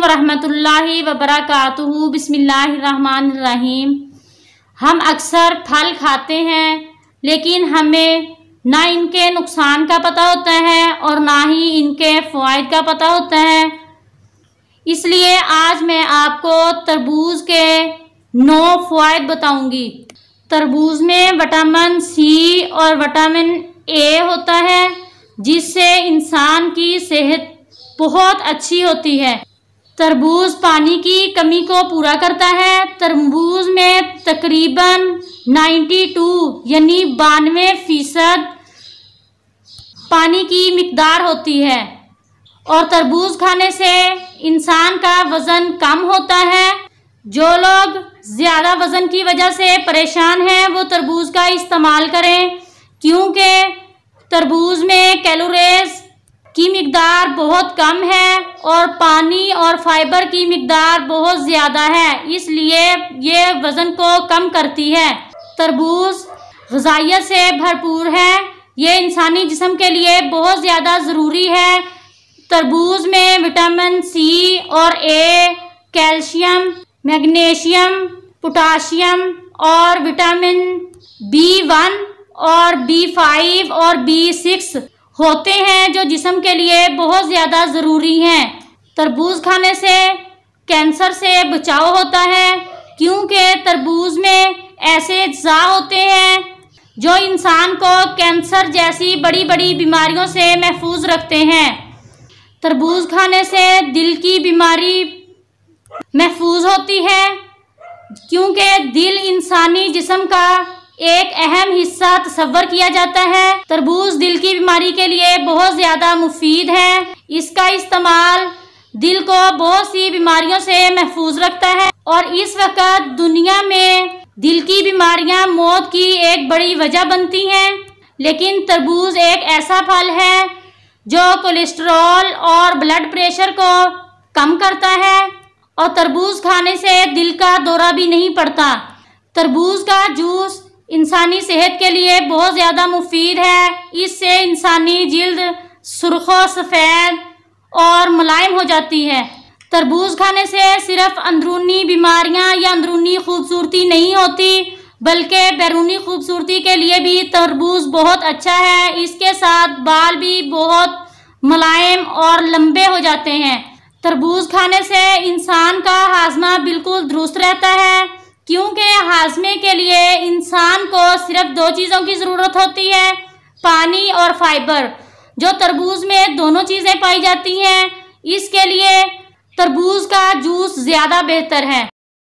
वरहमतुल्लाहि वबरकातुहू। बिस्मिल्लाहिर्रहमानिर्रहीम। हम अक्सर फल खाते हैं, लेकिन हमें ना इनके नुकसान का पता होता है और ना ही इनके फ़वाद का पता होता है। इसलिए आज मैं आपको तरबूज के नौ फ़वाद बताऊँगी। तरबूज में विटामिन सी और विटामिन ए होता है, जिससे इंसान की सेहत बहुत अच्छी होती है। तरबूज पानी की कमी को पूरा करता है। तरबूज में तकरीबन 92 यानी बानवे फ़ीसद पानी की मकदार होती है और तरबूज खाने से इंसान का वज़न कम होता है। जो लोग ज़्यादा वज़न की वजह से परेशान हैं, वो तरबूज का इस्तेमाल करें, क्योंकि तरबूज में कैलोरीज की मकदार बहुत कम है और पानी और फाइबर की मकदार बहुत ज़्यादा है, इसलिए ये वज़न को कम करती है। तरबूज गजाइत से भरपूर है। ये इंसानी जिसम के लिए बहुत ज़्यादा ज़रूरी है। तरबूज में विटामिन सी और ए, कैल्शियम, मैग्नीशियम, पोटाशियम और विटामिन बी वन और बी फाइव और बी सिक्स होते हैं जो जिसम के लिए बहुत ज़्यादा ज़रूरी हैं। तरबूज खाने से कैंसर से बचाव होता है, क्योंकि तरबूज में ऐसे अज्जा होते हैं जो इंसान को कैंसर जैसी बड़ी बड़ी बीमारियों से महफूज रखते हैं। तरबूज खाने से दिल की बीमारी महफूज होती है, क्योंकि दिल इंसानी जिसम का एक अहम हिस्सा तस्वर किया जाता है। तरबूज दिल की बीमारी के लिए बहुत ज़्यादा मुफीद है। इसका इस्तेमाल दिल को बहुत सी बीमारियों से महफूज रखता है और इस वक्त दुनिया में दिल की बीमारियाँ मौत की एक बड़ी वजह बनती हैं। लेकिन तरबूज एक ऐसा फल है जो कोलेस्ट्रॉल और ब्लड प्रेशर को कम करता है और तरबूज खाने से दिल का दौरा भी नहीं पड़ता। तरबूज का जूस इंसानी सेहत के लिए बहुत ज़्यादा मुफीद है। इससे इंसानी जिल्द, सुरखो सफ़ेद और मुलायम हो जाती है। तरबूज खाने से सिर्फ़ अंदरूनी बीमारियाँ या अंदरूनी खूबसूरती नहीं होती, बल्कि बैरूनी खूबसूरती के लिए भी तरबूज बहुत अच्छा है। इसके साथ बाल भी बहुत मुलायम और लंबे हो जाते हैं। तरबूज खाने से इंसान का हाजमा बिल्कुल दुरुस्त रहता है। क्योंकि हाजमे के लिए इंसान को सिर्फ़ दो चीज़ों की ज़रूरत होती है, पानी और फाइबर, जो तरबूज में दोनों चीज़ें पाई जाती हैं। इसके लिए तरबूज का जूस ज़्यादा बेहतर है।